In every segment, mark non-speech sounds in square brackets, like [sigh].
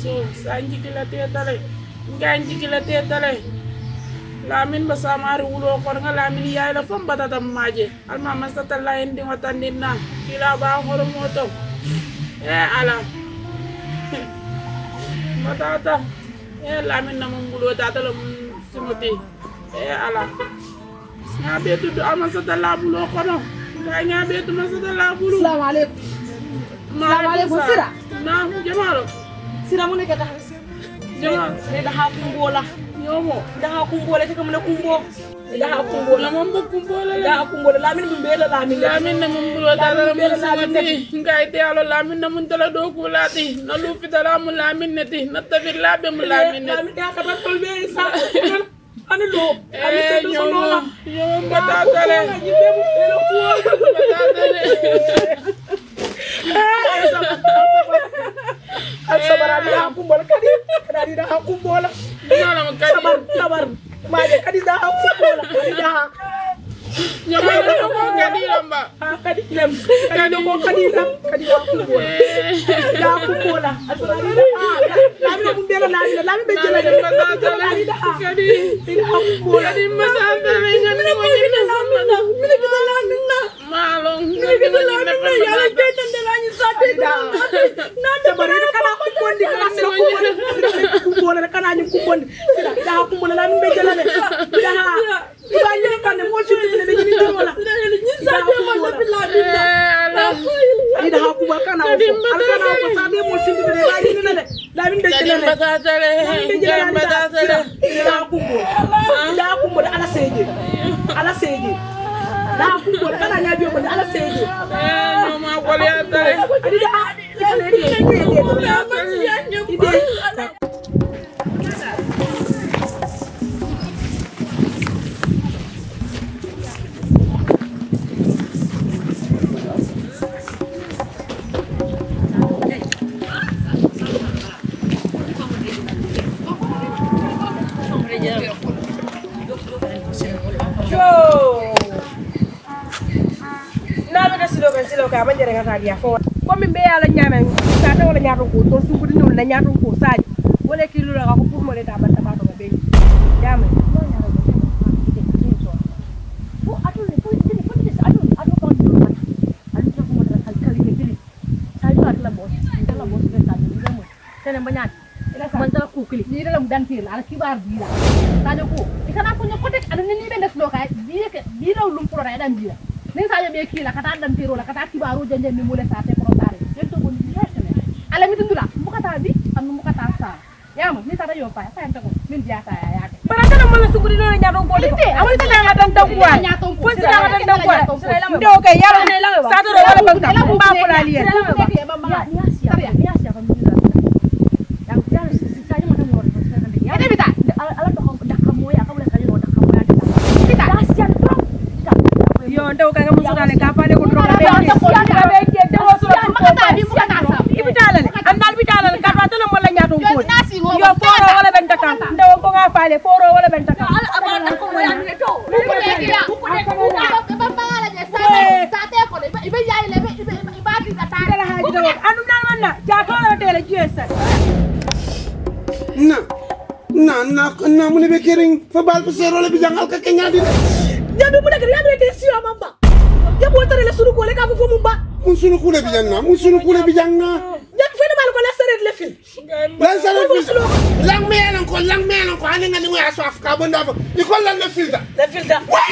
so sa jigila tetale nga jigila tetale lamin ba samari wulo kon nga lamin yaay la fam batata maje. Alma masata la endi watandinna kila ba horo moto. E ala [laughs] matata. E lamin na mun bulo tata la mun simoti e ala nga betu do amasata la bulo kono. Nga nga betu masata la bulo. Salaamaaleykum Salaamaaleykum, Sira. Naam jamalo sira mu nekk tax jamalo ne daha kumbo la yomo daha kumbo la kama na kumbo daha kumbo la la mon bu kumbola la daha kumbo la lamin mun bela lamin la lamin na mun bulo tata la mun simoti nga ite alo lamin na mun tala do kulati na lu fitala mun lamin neti na tafir labe mun lamin neti lamin da ka tan tolbe sa anu lo Eh, se do so yomo la yomo batatale ni be [laughs] bela al sabara daha kumbo la kadi kadi la Nala mo kadi sabar sabar. Maje kadi daha kumbo la kadi daha yomo do ko kadi lamba kadi lem kadi ko kadi lem kadi daha kumbo la daa kumbo la laami na mun bela laami la laami be jela de laami da ha kadi ina ha kumbo la kadi masatale ngani mo ni na laami na malong na yalla be tan de lañu sabe da na da bari kana kumbondi kana sira sira kumbo la kana ñu kumbondi sira da ha kumbo la laami be jela de da ha ida ñu kan ne mo ci tibile de ñu jëro la ñu sabe mo la laami na ala ida ha kumbo kana o fo al kana o sabe mo ci tibile da ñu na de laami be kadi jela de batatale kadi batatale daa Ready to hide. Ah, silo ka ban jere ka dia fo ko min be ala nyame sa ta wala to su kudi non na nyato ko sa wala ko pour mo le ta ban ta ba to be nyame tenen banyaki man tara dira. Tajo ko ni sajo be kila kata dantir wala kata kibaru janje mi mule sa te pro tare den to bon ni yesene ala mi tundula mu kata bi am mu kata sa yama ni tara yo pa sa ento ko min dia sa ya yake baratana mala sunkudi ni wala ñaton ko de Ite, awon sila nga tan tan kuwa Ñaton ko, fo sila sila nga nga tan tan tan kuwa kuwa. nde o kay yalo sato ro wala bangka mba ko la liye Ini bita, ala to dak kamu ya kamu lihat aja dak kamu ya. Bita, kasihan bro. yo nde o kay nga musudale ka fale ko dro Iya, be iya, be ke de wo so Maka tadi muka nasa. ibitala le andal bitala le ka fatala mo la ñaton ko nasi ngo. yo foro wala ben takam nde ko fale foro wala ben takam Ala abang dak kamu ya ni to. Buku lagi ya. Buku lagi. Buku ba ba ala je sa sa te ko ibe ibe yayi le ibe ibe ibe di ta ta. dala haji do anu dal man na ja ko la tele jesa na na na na mu ne be kering fa bal ko sero le bi jangal ka kenya di jabi mu nek yabi ke siyo mamba jabi wotare le sunu ko le ka fo mu ba mun sunu kule bi janna mun sunu kule bi janna jabi fe mal ko la le fin lan sara fil lang melan ko lang vai ko vai ngani vai so vai bo vai ni vai lan vai fil vai le vai da vai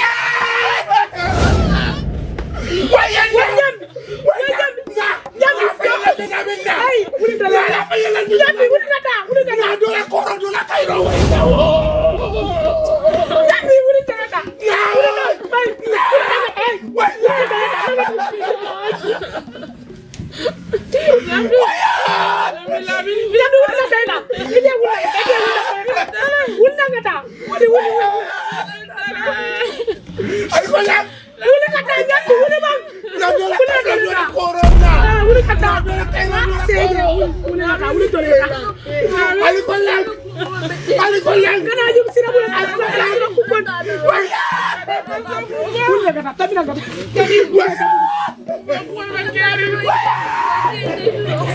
waya vai waya vai nyam vai ay vai da vai fa vai nyam vai da vai wuri vai do vai ko vai la vai Wala kari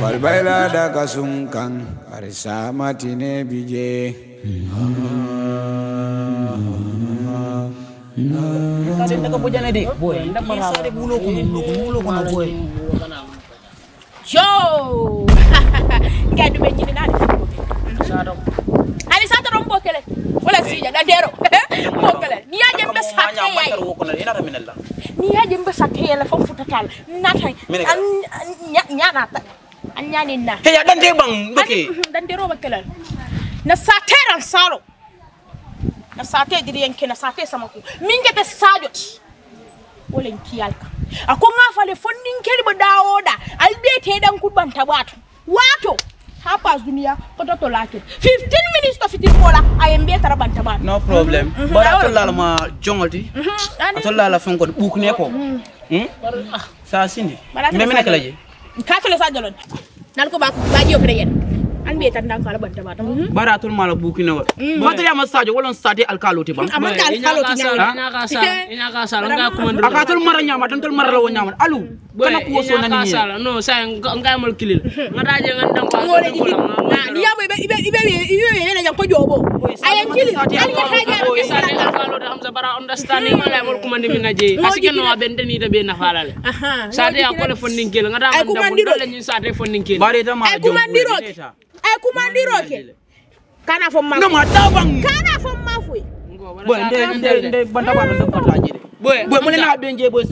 albayla daga sunkan arisama tine bije Sade ndaka bojana de boy ndaka sade bulo ko bulo ko bulo ko na boy. Yo ngai dume jini nani ani sata ron bokele wala sija dadero mo eh, mokale ni ya jembe sakke yayi ni ya jembe sakke yela fam futa kal nata nyana ta. Anyani na. He ya dande bang doke dande ro bakala na sateran salo na sate diri yanke na sate samaku. Minge be sajot wala kiyalka akon afale fondin keri ba dawoda. Albe te dan kuban tabato wato. Hapa dunia koto to lake 15 minutes to fitin bola ayembe taraban tabatu no problem. Mhm. bara to la ma jongolti ani to la la fon ko buk ne ko hmm? Sa sindi me me sajo. kala je ka tele sa jalon nal ko ba ba yo kre yen. An be tan dan kala ban tabatu bara to ma la buk ne ko fataya ma sajo wolon sate alkalo te bang. Amal kal kalo ti nyaw ina ka sala ina ka sala nga kumandiro aka tol mara nyama tan tol mara la nyama alu kana kuoso na nini sala no sa ngai mal kilil ngata je ngan dang ko ya bo ibe ibe ibe ibe yana jang ko jobo ay kilil ali ya haja ko sala ka falo hamza bara understanding mala mal ko mandi mina je asike no abende ni da be na falale sa de ko le fondin kel ngata ay kumandiro le ni sa de fondin kel bare da ma ay kumandiro ay kumandiro ke kana fo ma no ma tabang kana fo ma fu bo nde nde nde banda banda ko taje boye boye mune na benje boye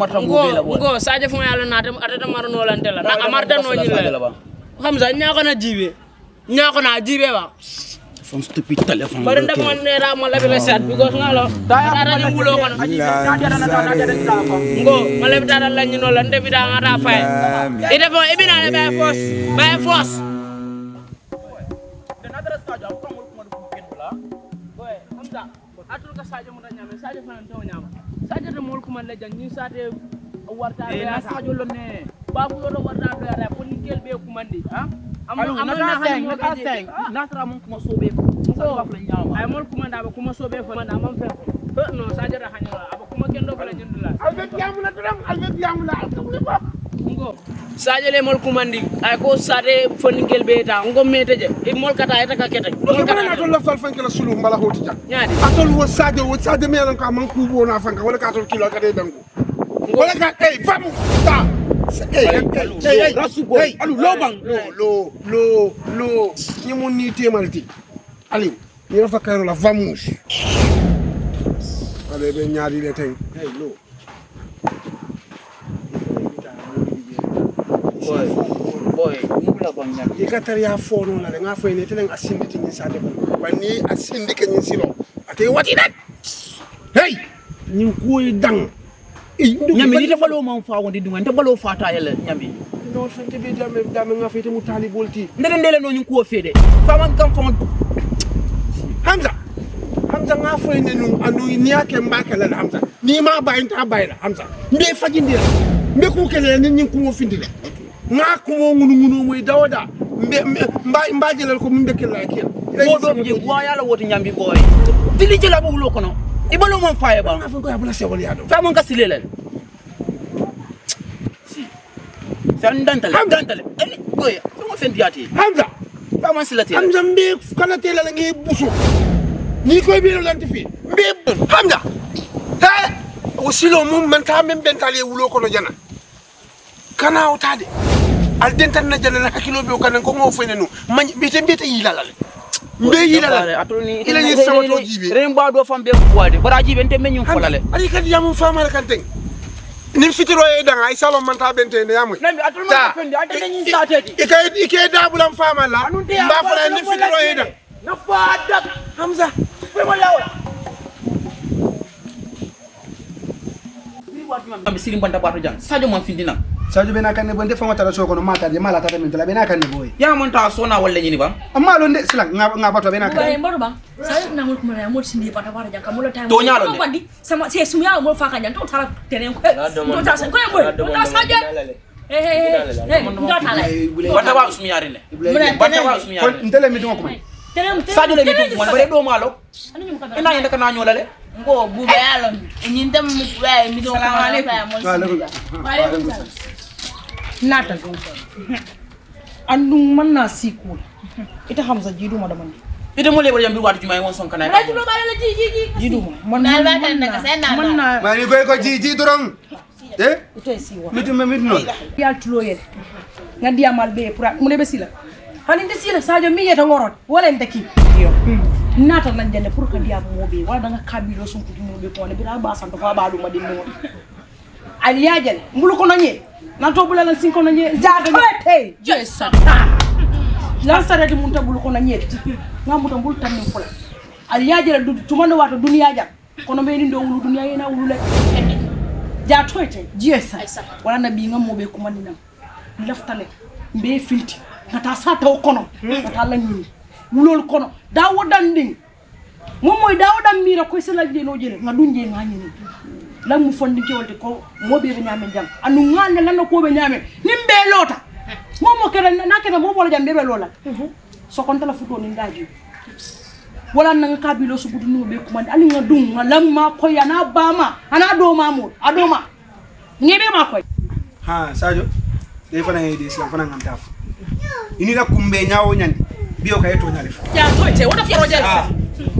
marta go bela boye go sadio na tam atata marno lan na amarta no nyilla hamza nyako na jibe nyako na jibe ba from stupid telephone bare ndam man ne ra man labila sat because ngalo dara force atul ka sadio mo nyame sadio fanan taw nyama sadio de mol kuma le jan ni sate warta be na ya sajo lo ne. Babu lo warta be ya ko ni kel be kumandi ha alu na ka seng na ka seng na tra mun kuma so be ko ba flan nyama ay mol kuma da ba kuma so be fa man amam fe no sadio da hanyala aba kuma kendo bala nyindula Albert Yamula turam, Albert Yamula, alkamule pap. Ngo sadio le mol kumandi ay ko sate foni kel be ta ngo mete je e mol kata eta ka kete mol kata na to lafal fanke la sulu mbala hoti jak. nyaadi Atol wo sadio wo sadio me lan ka man ku bo na fanka wala ka atol kilo ka de dangu. Wala ka eh famu ta. Eh eh eh rasu boy alu lo bang lo lo lo lo ni mun ni temalti. Ali ni rafa kayro la vamos. Ale be nyaari le teng. Hey lo. boy boy mbula bangam ikatar ya. Fono la nga fay ne telen asindi ti nyi sade bani asindi ke nyi silo ate wati dat. Hey! Nyi koy dang. Nyami ni defalo man fa wonde dunga te balo fata yalla nyami. Non fante be dame dame nga fete mu tali bolti ndene ndele no nyi ko fede fama kam fama hamza! Hamza nga fay ne nu andu niyake mbake la hamza. Ni ma bayinta bayila hamza. Mbe fajindi mbe ku kele ni nyi ko findi le nga ko mo ngunu ngunu moy dawda mba mba jelal ko mbe la kel mo do je wa yalla woti nyambi boy. Dili jela bo wulo kono. I balo man fa e ba nga fa ko bla sewol ya do fa man ka silele. Si. San dantale dantale ani boy mo fen diati hamza. Fa man silati Hamza mbe kala tela la ngi busu ni koy bi lanti fi mbe Hamza. Ha silo mum man ta men bentale wulo kono jana. Kana otade al dentan na jana na hakilo be kana ko mo fene no man bete bete yilala le mbe yilala ila ni sama to jibe. ren ba do fam be boade bara jibe nte men ñu folale ali kadi yamu fama la kanteng nim fitiro e danga ay salon man ta. bente ne yamu nami atul ma fendi ate ñu sateti ikay ikay dabulam fama la mba fara nim fitiro e danga na fa dak Hamza. Fe mo lawa Ambe siri mbanta bato jang sadio man sadio ɓe na kanne bo nde famata so kono matade mala tata min tola ɓe na kanne boy ya mon ta sona walla ñini ba amma lo nde sila nga bato ɓe na Bukan kanne yang baru bang. Saya nak mul kumara mul sini pada pada jangan mul time. Tuh, nyalo, Kau mandi sama saya semua mul fakan jangan. Kau salah teneng kau. Kau tak kau yang mul. Kau tak saja. Eh eh eh. Eh, kau tak salah. banta ba sumi yari ne Benar, banta teneng. ba sumi kon yari ntele mi dungo kuma sadio le mi dum man bare do malo ina yenda kana nyola le ngo bube yalo nyinta mu kula mi do Assalamualaikum. Assalamualaikum. waaleykum Waalaikumsalam. natal andu man na sikul ita hamza jiduma da man ite mo lebol jambi watu jumay won son kana Raju lo bala la ji ji ji. jiduma man Nal ba man tan na daga sai nal man na mani koy ko ji ji dorong eh? ita si wa. Mitu me mitu non yal tulo yele nga diamal be pour mu lebe sila. Hani nde sila sadio mi yeta ngorot. Wala ndaki yo. Natal nan jande pour ka diam mo be. Wala danga kabilo sun kutu mo be ko ne. Bira ba santo fa ba du ma din no ali yajal mbulu ko nanye natobulana sinkona nye jatoete jesa lansarati mun tabulu kono ñeeti ngamuta mbul tammin fula aɗa yaajere tumano wata dunia jam kono meni do wulu dunia yena wulu lek jatoyte jesa wala nabi ngammoɓe kumaninam laftale mbe filti. Ngata sa taw kono hmm. ngata lañini wulol kono da wodan ɗin mom moy da wodan mira koye selaji ɗenoje le nga dunje ngañini lan mu fondi jewolde ko mo be ɓe nyame jam anu ngane lan ko be nyame nim be lota mo mo kere na kere mo bolo jam bebe lola mhm. so kon tala futo ni ndaji wala nan kabilo no be ko man ali ga dum ga lamma koye ba ma ana do ma mo ado a ɗoma ma ko ha sajo de fa na yidi sa fa na ngam taf ini la inina kumɓe ñawo ñande biyo ka ya ko te toyte woɗa fiyaro jale ah,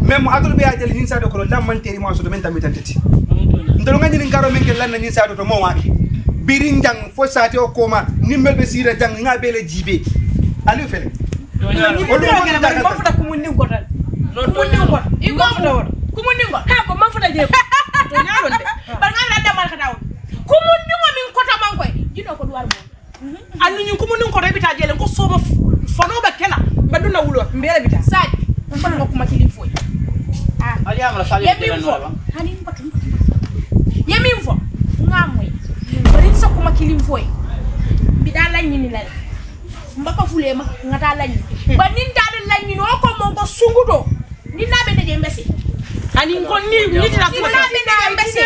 même adol ɓe a jale nin sadio kono so sodo men tammitantati ntolo nga ñinin karo min ke lanna ñin saatu to mo waake birin jang fo saate o koma nimmel be sira jang nga bele jibe. Aliu fele. Kumundingo kako man fota je? To ñaron de bar nga la damal ka taw kumundingo min kota man koy jino ko duwar mo ko rebita ko ba kela. Ba duna wulo mbere bita. Saaji ko ah. Ali amra saaji ko kilim foyi e? mbiɗa laññini lane mbaka fulema ngata laññi ba nintaɗe laññini o ko mon ko sunguɗo ninnaɓe ndeje mbesi ani ko ni nitinaɓe ndeje mbesi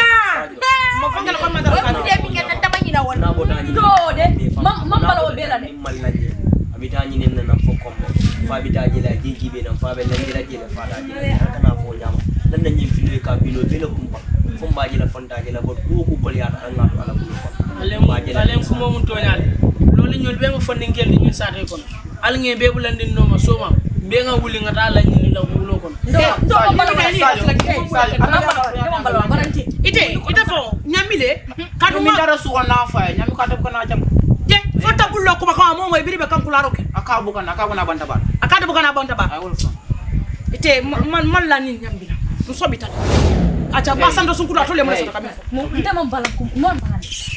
mo fongel ko madara kan de mi ngata tama ñina won do de mam balawo bela de abita ñinen nan fo kombo. Fa abita ñila jejiɓe nan fa ɓe landira jele faɗa jele kana fo ñama lan na ñin filo ka bilo bela kumpa fo mbaji la fontaji la bot ko ko gol yaata ala ala ko alen kumo mun toñale lolu ñol be mo fondi ngel di ñu saate kono al nge be bulandin no ma soma. Be nga wuli nga ta la ñi la wulo kono do do bala ma bala ma ite ite fo ñamile kadu mi dara su ona fa ñami ka tab kana jam je fo tabullo kuma ka mo moy biribe kankula roke. Aka bu kana aka bona banta ba. Aka de bu kana banta ba ite man man la ni ñambila mu sobitata acha basa ndo sunkulu atole mwesa kabisa. Mtema mbala kumwona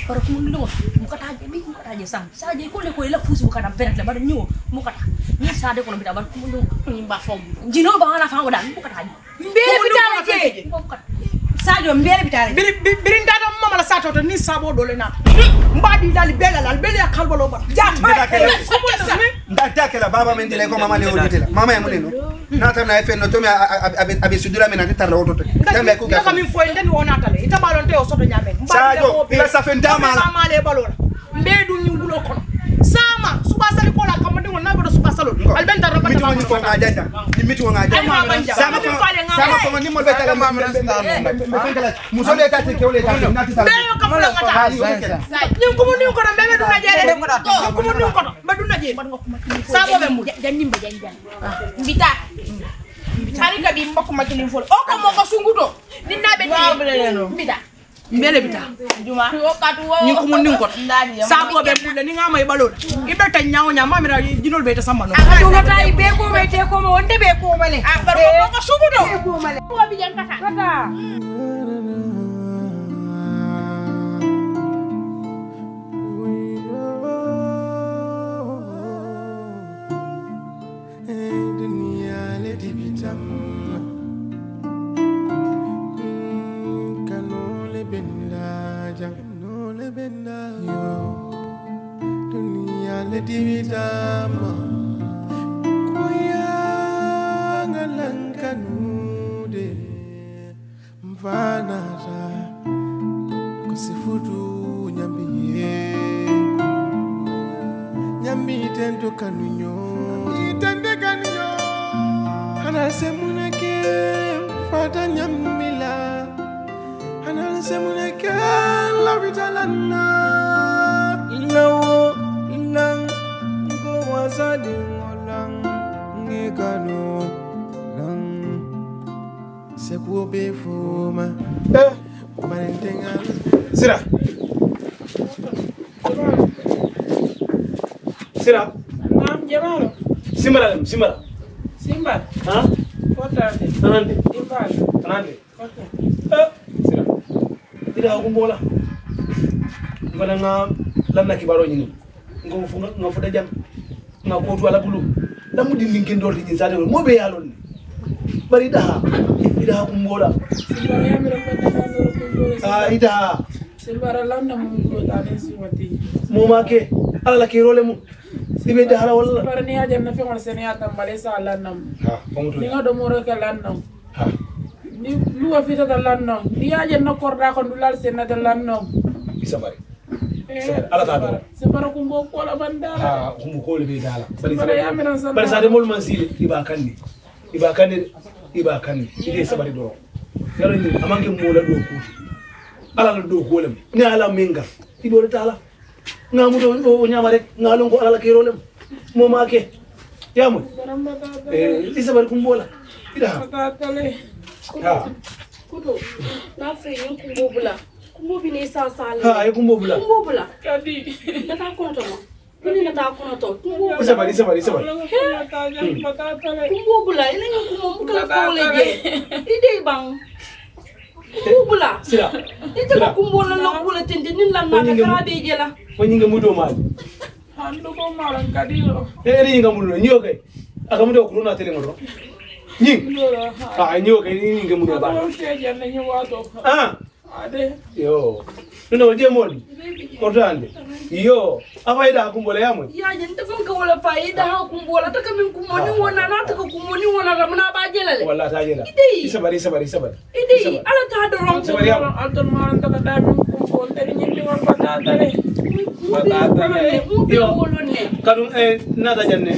para kumundilo mukataje bi mukataje sana. Saje kule kwa ile fuzi mukata verat bari nyu mukata ni sade kuna bita bari kumundo mba fom jino ba wana fango dan mukataje mbele bitaje sajo mbele bitaje biri ndata mama la sato to ni sabo dole na. Mbadi dali bela la bela ya kalbo lo ba jata ndata kela. Baba mendele ko mama le oditela mama ya muleno nata na fenno to mi abe sudula mi nati tarla woto tambe ko ga kami fo ndani wona tale ita balon te o soto nyamen sajo ila safen dama la ma le balona mbe du nyungulo kono sama suba sali kola la kamande wona be suba salo alben tarla ko ma ko na jata ni miti wona jata sama ko sama ko ni mo be tala ma mo ndano muso le tati ke ole tati nati tala be yo kamula ngata ni ko ni ko do du na jere ni ko mo ni ko do du na jere sama be mu jannim be janjan mbita hari ka bi mbako makilin fol o ko mo ko sungudo ni na be ni mbita. Mbele bita juma. O katu wo ni kumu ni kono sabo be mu ni ngama e balola ibe ta nyaawo nyama mira jinol be ta samba no. Aduna tay be ko be te ko mo wonde be ko male a bar ko ko sungudo ko male ko bi jan kata jamila anan semune ke la Eh, sira ida ko mbola ngana nga lanna kibaro nyini ngo fu nga fu da jam nga ko to ala bulu damu dindin kin dolti jin sade mo be yalon ni bari da ida ko ko ngoro ko ngoro. ah ida Simba landa mu ko ta ne siwati. mo ma ke ala la kirole mu. Ibe da hala walla Simba ni ajem na fe won sene ya tambale sa lannam. ha bongo Ni nga do mo rek lannam. Ni luwa fita da lannam. Ni ajem na korda ko dulal sene da lannam. isa bari Eh, Ala ta do. Simba ko mbo ko la bandara. ha kumu ko le be dala bari mol man sile iba kanni. Iba kanni iba kanni. Ide sabari do yalo ni amanke mola do kuti ala la do kolem ni ala minga de tala ngamu do o nyama rek. Ngalon ko ala la kirolem mo ma ke yamu eh isa bari kumbola ida. Ta tale. Kuto na fe yin kumbo bula kumbo bi ne sa sale ha ay kumbo bula kumbo bula Kadi. na ta kono to ma. Kuni na ta kono to kumbo isa bari isa bari isa bari. Ta jam ta tale. kumbo bula ina yin kumbo mu kala ko le je ide bang kumbo bula sira ite ko kumbo na lo kula tende nin la na ta kala be je la? malan kadi yo. eh ni nga mudo nyo kay aka mudo. Ko na tele ngodo nyi Lola. ha nyo kay ni nga mudo ba Ba ni ah Ade. yo. Nuna waje moli kortande yo afaida kumbola yamwe ya je nta fun ka wala faida ha kumbo la ta kamin kumbo ni wona na ta ka kumbo ni wona ramna ba je la le walla ta jela Idai. isa bari isa bari isa bari ide ala ta do ron isa bari yamwe Alton malan ta kada min ko ko tari nyindi won bata mu be wolo ne kadum e nata janne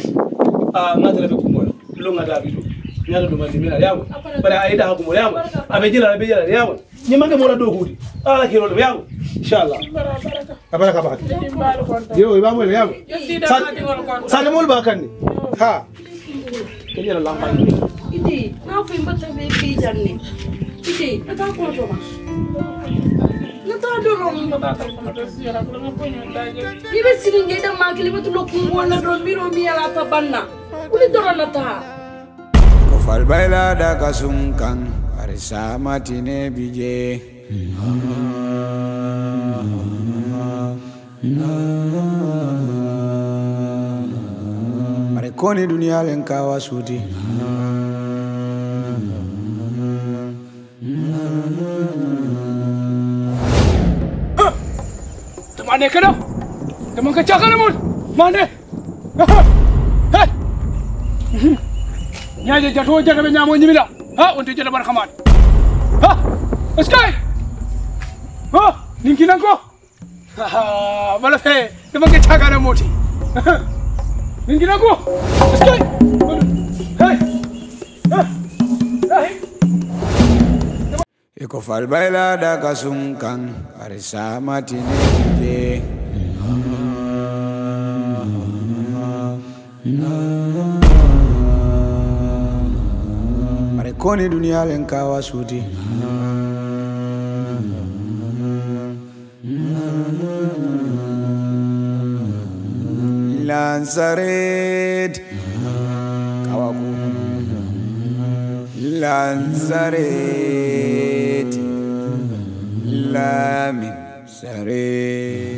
a ngata labe kumbola lo ngata bidu nyata do mandi mina yamwe bari aida ha kumbola yamwe abe jela abe jela yamwe nyimanga mola do kudi ala kiro lo yamwe inshallah. Bara baraka. abara ka bakati Timbal kon. yo da di won kon. sade mol ha. Kejela lampa ide na fe mbata be bi janne ide na ta kono to ma do ko ko ko da je. ibe siringe da makili betu lo kumbo na do miro mi ala ta banna uli doro na ta ko falbayla daga sunkan har samatine bije are koni duniya len kawa suti Temane kada. Teman kecakar mun. Mane. Hei. Nyaje jatuh jaga be nyamo nyimila. Ha, untuk jada barkamat. Ha. Eskai. Ha, ninkinan ko. Ha, bala fe. Teman kecakar moti. Ninkinan ko. Eskai. Hei. Ha. Hei. iko falbayla daga sunkan har samatine bije kone dunia kawa sudi. Lanzaret. Kawaku Lanzaret. Lamin Saret